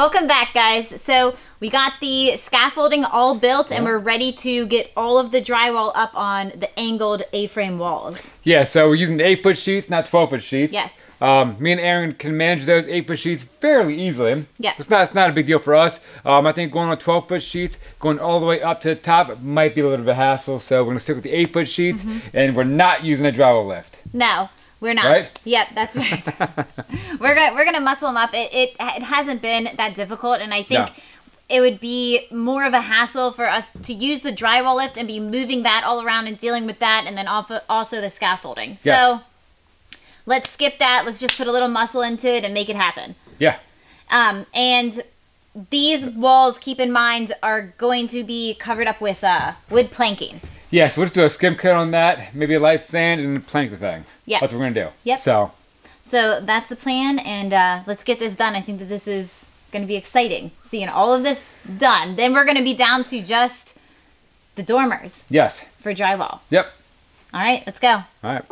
Welcome back, guys. So we got the scaffolding all built and we're ready to get all of the drywall up on the angled A-frame walls. Yeah, so we're using the 8 foot sheets, not 12 foot sheets. Yes. Um, me and Aaron can manage those 8 foot sheets fairly easily. Yeah. It's not, it's not a big deal for us. Um, I think going on 12 foot sheets, going all the way up to the top might be a little bit of a hassle. So we're going to stick with the 8 foot sheets Mm-hmm. and we're not using a drywall lift. No, we're not. Right? Yep, that's right. we're gonna we're gonna muscle them up. It, it it hasn't been that difficult, and I think. No. It would be more of a hassle for us to use the drywall lift and be moving that all around and dealing with that, and then also also the scaffolding. Yes. So let's skip that. Let's just put a little muscle into it and make it happen. Yeah. Um, and these walls, keep in mind, are going to be covered up with uh, wood planking. Yeah, so we'll just do a skim coat on that, maybe a light sand, and plank the thing. Yeah. That's what we're going to do. Yep. So, So that's the plan, and uh, let's get this done. I think that this is going to be exciting, seeing all of this done. Then we're going to be down to just the dormers yes. for drywall. Yep. All right, let's go. All right.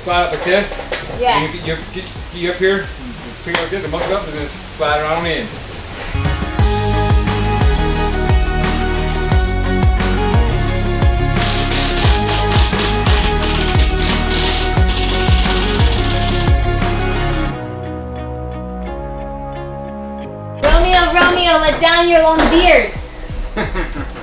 Slide up like this. Yeah. You, you, get, get up here, pick it like this, and muck it up, and then slide around on in. Romeo, Romeo, let down your long beard.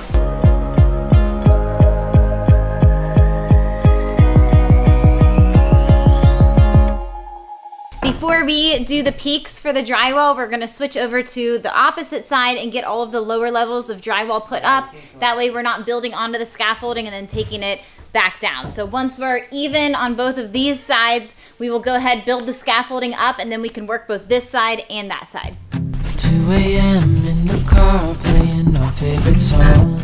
we do the peaks for the drywall, we're gonna switch over to the opposite side and get all of the lower levels of drywall put up. That way we're not building onto the scaffolding and then taking it back down. So once we're even on both of these sides, we will go ahead, build the scaffolding up, and then we can work both this side and that side. 2 a.m. in the car playing our favorite song.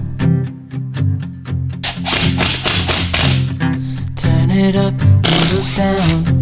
Turn it up, windows down,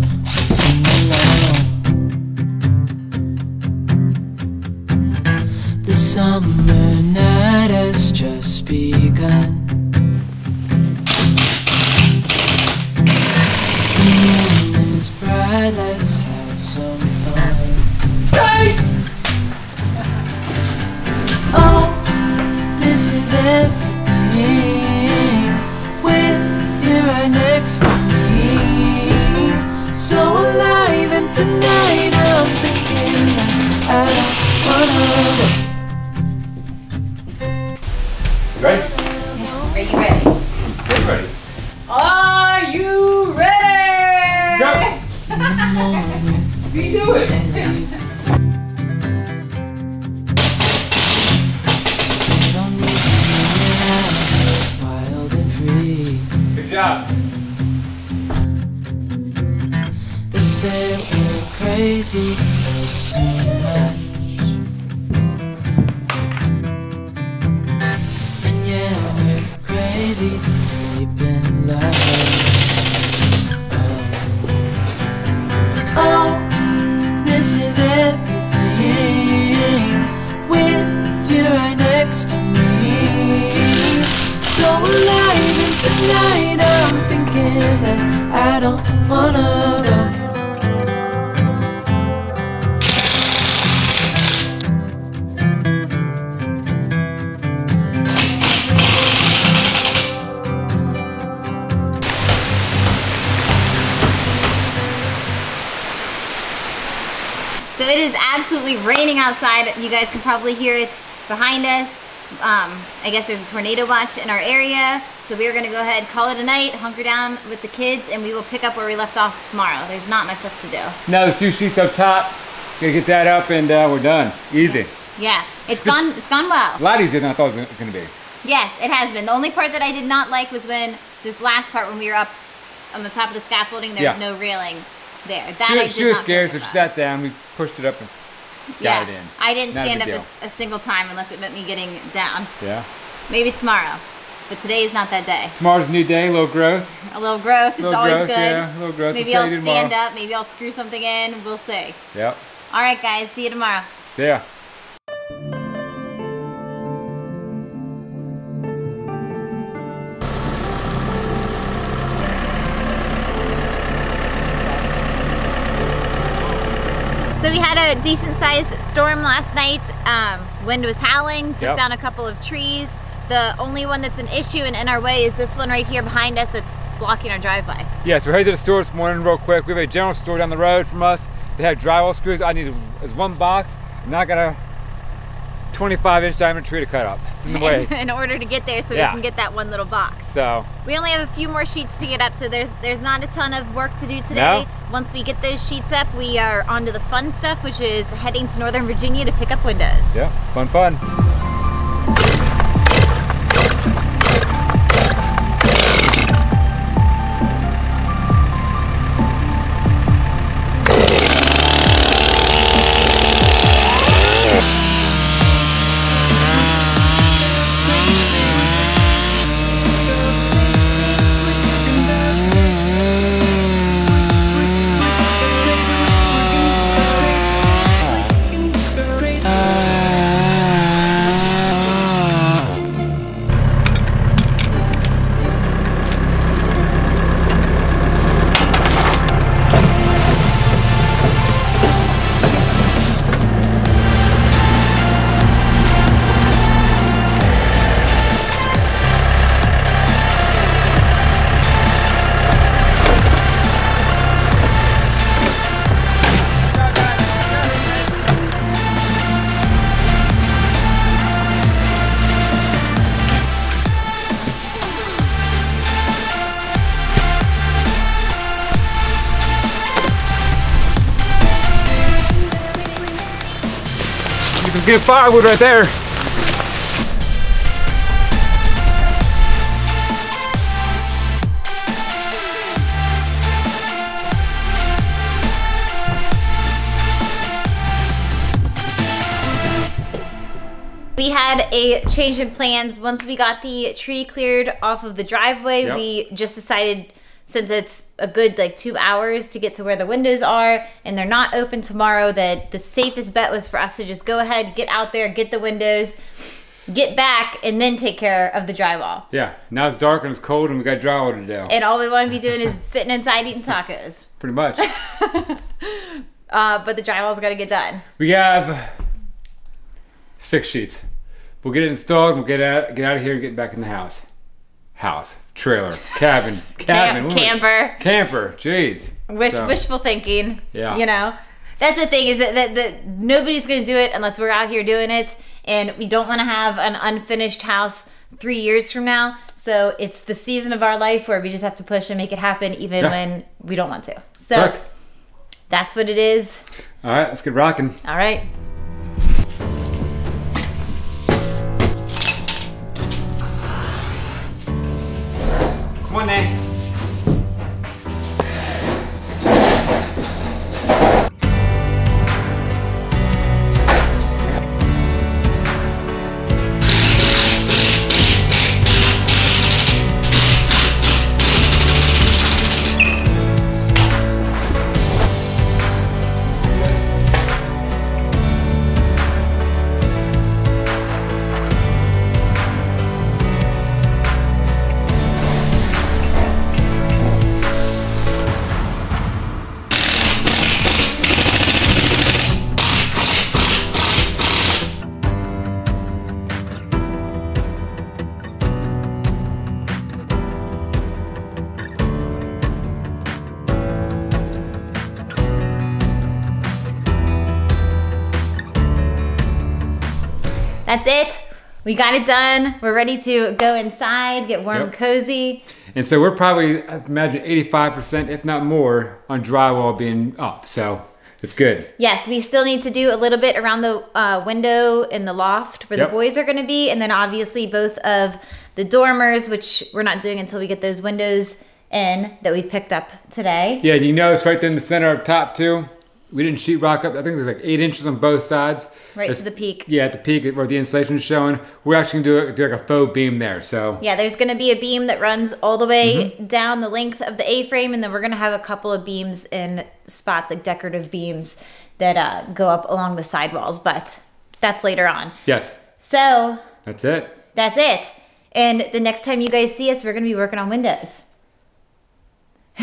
I'm ready. Are you ready? Go! we do it! Good job. They say we're crazy, absolutely raining outside. You guys can probably hear it behind us. Um, I guess there's a tornado watch in our area. So we are gonna go ahead, call it a night, hunker down with the kids, and we will pick up where we left off tomorrow. There's not much left to do. Now there's two sheets up top. Gonna get that up and uh, we're done. Easy. Yeah, it's gone. It's gone well. A lot easier than I thought it was gonna be. Yes, it has been. The only part that I did not like was when this last part when we were up on the top of the scaffolding. There was Yeah. no railing there. That She, I was- did she was not scared, so she sat down. We pushed it up and got in. I didn't Not a stand up a, a single time unless it meant me getting down. Yeah. Maybe tomorrow, but today is not that day. Tomorrow's a new day, a little growth. A little growth is always growth, good. yeah, little growth. Maybe I'll stand tomorrow. up. Maybe I'll screw something in. We'll see. Yep. All right, guys. See you tomorrow. See ya. So we had a decent sized storm last night. Um, wind was howling, took Yep. down a couple of trees. The only one that's an issue and in our way is this one right here behind us that's blocking our driveway. Yeah, so we're headed to the store this morning real quick. We have a general store down the road from us. They have drywall screws. I need is one box. I'm not gonna 25 inch diameter tree to cut up. It's in the way. in order to get there so Yeah. we can get that one little box. So We only have a few more sheets to get up, so there's there's not a ton of work to do today. No. Once we get those sheets up, we are on to the fun stuff, which is heading to Northern Virginia to pick up windows. yeah, fun fun. You can get firewood right there. We had a change in plans once we got the tree cleared off of the driveway. Yep. We just decided since it's a good like two hours to get to where the windows are and they're not open tomorrow that the safest bet was for us to just go ahead, get out there, get the windows, get back, and then take care of the drywall. Yeah, now it's dark and it's cold and we got drywall to do. And all we want to be doing is sitting inside eating tacos. Pretty much. Uh, but the drywall's got to get done. We have six sheets. We'll get it installed. We'll get out, get out of here and get back in the house. House, trailer, cabin, cabin, Cam- what am I- camper. camper. Jeez. Wish, So, wishful thinking. Yeah. You know, that's the thing is that, that, that nobody's going to do it unless we're out here doing it. And we don't want to have an unfinished house three years from now. So it's the season of our life where we just have to push and make it happen even Yeah. when we don't want to. So Correct. that's what it is. All right, let's get rocking. All right. Boné. We got it done. We're ready to go inside, get warm, Yep. cozy. And so we're probably, I imagine 85%, if not more, on drywall being up. So it's good. Yes, we still need to do a little bit around the uh, window in the loft where Yep. the boys are going to be, and then obviously both of the dormers, which we're not doing until we get those windows in that we picked up today. Yeah, you notice right there in the center up top too, we didn't sheet rock up. I think there's like eight inches on both sides. Right That's- to the peak. Yeah, at the peak where the insulation is showing. We're actually gonna do, it- do like a faux beam there. So Yeah, there's going to be a beam that runs all the way Mm-hmm. down the length of the A-frame, and then we're going to have a couple of beams in spots, like decorative beams, that uh, go up along the sidewalls, but that's later on. yes, So that's it. that's it. And the next time you guys see us, we're going to be working on windows.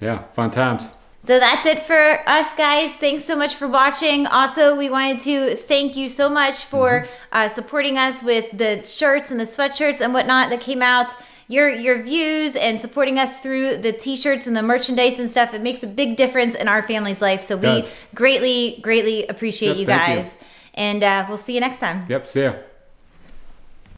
Yeah, fun times. So that's it for us, guys. Thanks so much for watching. Also, we wanted to thank you so much for uh, supporting us with the shirts and the sweatshirts and whatnot that came out. Your your views and supporting us through the t-shirts and the merchandise and stuff. It makes a big difference in our family's life. So we greatly, greatly appreciate Yep, you thank you. guys. And uh, we'll see you next time. Yep, see ya.